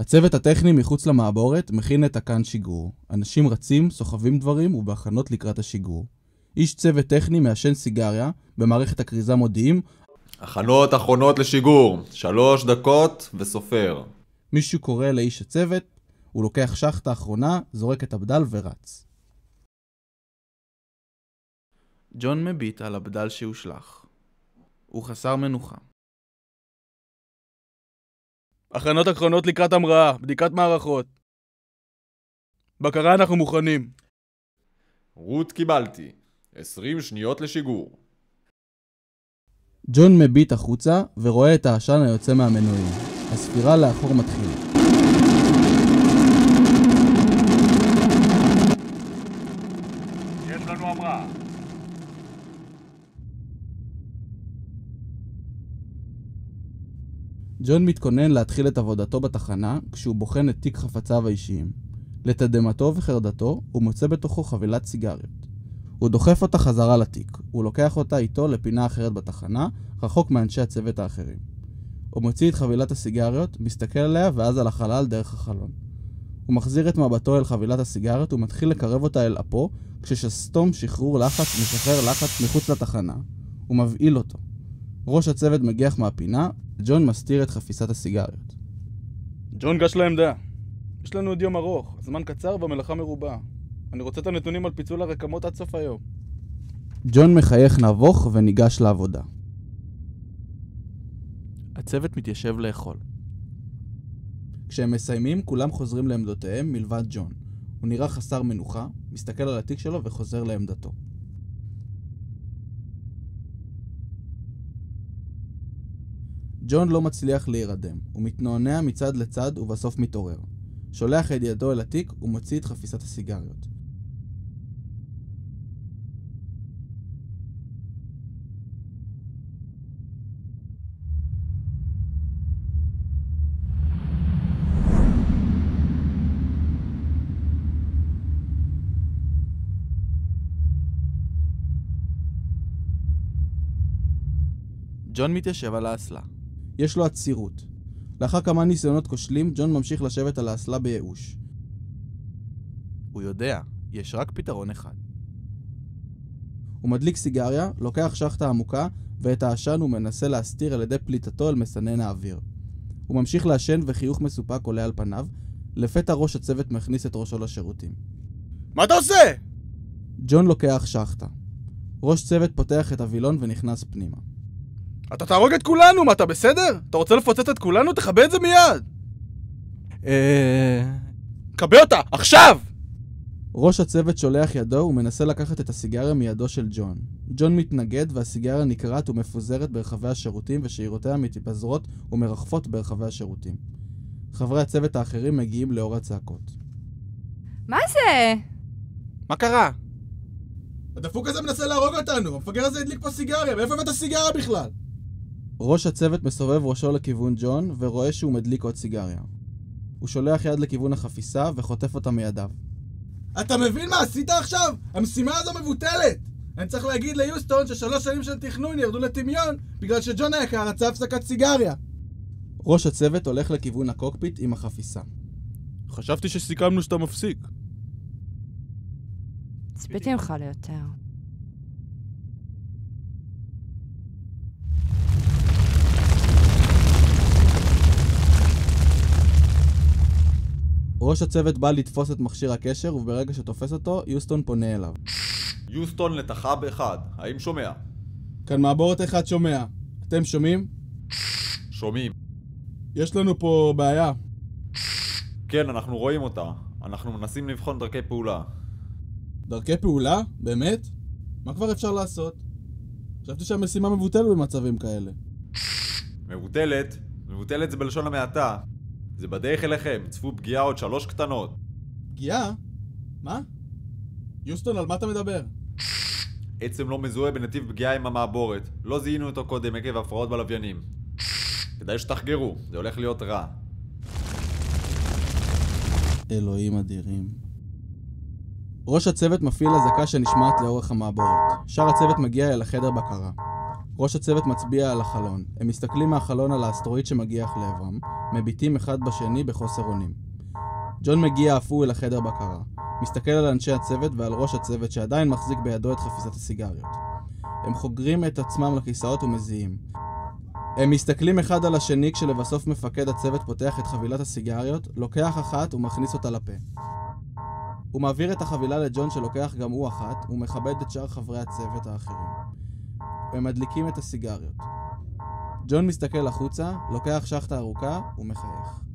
הצוות הטכני מחוץ למעבורת מכין את הקן שיגור. אנשים רצים, סוחבים דברים ובהכנות לקראת השיגור. איש צוות טכני מעשן סיגריה, במערכת הכריזה מודיעים, הכנות אחרונות לשיגור, שלוש דקות וסופר. מישהו קורא לאיש הצוות, הוא לוקח שחטה אחרונה, זורק את הבדל ורץ. ג'ון מביט על הבדל שהושלך. הוא חסר מנוחה. הכנות אחרונות לקראת המראה, בדיקת מערכות. בקרה אנחנו מוכנים. רות קיבלתי. עשרים שניות לשיגור. ג'ון מביט החוצה ורואה את העשן היוצא מהמנועים. הספירה לאחור מתחילה. יש לנו המראה. ג'ון מתכונן להתחיל את עבודתו בתחנה כשהוא בוחן את תיק חפציו האישיים. לתדהמתו וחרדתו, הוא מוצא בתוכו חבילת סיגריות. הוא דוחף אותה חזרה לתיק. הוא לוקח אותה איתו לפינה אחרת בתחנה, רחוק מאנשי הצוות האחרים. הוא מוציא את חבילת הסיגריות, מסתכל עליה ואז על החלל דרך החלון. הוא מחזיר את מבטו אל חבילת הסיגריות ומתחיל לקרב אותה אל אפו, כששסתום שחרור לחץ משחרר לחץ מחוץ לתחנה. הוא מבהיל אותו. ראש הצוות מגיח מהפינה, ג'ון מסתיר את חפיסת הסיגריות. ג'ון, גש לעמדה. יש לנו עוד יום ארוך, זמן קצר והמלאכה מרובה. אני רוצה את הנתונים על פיצול הרקמות עד סוף היום. ג'ון מחייך נבוך וניגש לעבודה. הצוות מתיישב לאכול. כשהם מסיימים, כולם חוזרים לעמדותיהם מלבד ג'ון. הוא נראה חסר מנוחה, מסתכל על התיק שלו וחוזר לעמדתו. ג'ון לא מצליח להירדם. הוא מתנועע מצד לצד ובסוף מתעורר. שולח את ידו אל התיק ומוציא את חפיסת הסיגריות. ג'ון מתיישב על האסלה. יש לו עצירות. לאחר כמה ניסיונות כושלים, ג'ון ממשיך לשבת על האסלה בייאוש. הוא יודע, יש רק פתרון אחד. הוא מדליק סיגריה, לוקח שחטה עמוקה, ואת העשן הוא מנסה להסתיר על ידי פליטתו אל מסנן האוויר. הוא ממשיך לעשן וחיוך מסופק עולה על פניו, לפתע ראש הצוות מכניס את ראשו לשירותים. מה אתה עושה? ג'ון לוקח שחטה. ראש צוות פותח את הווילון ונכנס פנימה. אתה תהרוג את כולנו, מה אתה בסדר? אתה רוצה לפוצץ את כולנו? תכבה את זה מיד! אה... כבה אותה, עכשיו! ראש הצוות שולח ידו ומנסה לקחת את הסיגריה מידו של ג'ון. ג'ון מתנגד והסיגריה נקרעת ומפוזרת ברחבי השירותים ושאירותיה מתפזרות ומרחפות ברחבי השירותים. חברי הצוות האחרים מגיעים לאור הצעקות. מה זה? מה קרה? הדפוק הזה מנסה להרוג אותנו! המפגר הזה הדליק פה סיגריה! מאיפה הבאת סיגריה בכלל? ראש הצוות מסובב ראשו לכיוון ג'ון ורואה שהוא מדליק עוד סיגריה. הוא שולח יד לכיוון החפיסה וחוטף אותה מידיו. אתה מבין מה עשית עכשיו? המשימה הזו מבוטלת! אני צריך להגיד ליוסטון ששלוש שנים של תכנון ירדו לטמיון בגלל שג'ון היקר רצה הפסקת סיגריה. ראש הצוות הולך לכיוון הקוקפיט עם החפיסה. חשבתי שסיכמנו שאתה מפסיק. ציפיתי ממך ליותר. ראש הצוות בא לתפוס את מכשיר הקשר, וברגע שתופס אותו, יוסטון פונה אליו. יוסטון לתחב אחד, האם שומע? כאן מעבורת אחד שומע. אתם שומעים? שומעים. יש לנו פה בעיה. כן, אנחנו רואים אותה. אנחנו מנסים לבחון דרכי פעולה. דרכי פעולה? באמת? מה כבר אפשר לעשות? חשבתי שהמשימה מבוטלת במצבים כאלה. מבוטלת? מבוטלת זה בלשון המעטה. זה בדרך אליכם, צפו פגיעה עוד שלוש קטנות. פגיעה? מה? יוסטון, על מה אתה מדבר? עצם לא מזוהה בנתיב פגיעה עם המעבורת. לא זיהינו אותו קודם עקב הפרעות בלוויינים. כדאי שתחגרו, זה הולך להיות רע. אלוהים אדירים. ראש הצוות מפעיל אזעקה שנשמעת לאורך המעבורת. שאר הצוות מגיע אל החדר בקרה. ראש הצוות מצביע על החלון. הם מסתכלים מהחלון על האסטרואיד שמגיח לעברם, מביטים אחד בשני בחוסר אונים. ג'ון מגיע אף הוא אל החדר בקרה. מסתכל על אנשי הצוות ועל ראש הצוות שעדיין מחזיק בידו את חפיסת הסיגריות. הם חוגרים את עצמם לכיסאות ומזיעים. הם מסתכלים אחד על השני כשלבסוף מפקד הצוות פותח את חבילת הסיגריות, לוקח אחת ומכניס אותה לפה. הוא מעביר את החבילה לג'ון שלוקח גם הוא אחת, ומכבד את שאר חברי הצוות האחרים. הם מדליקים את הסיגריות. ג'ון מסתכל החוצה, לוקח שחטה ארוכה ומחייך.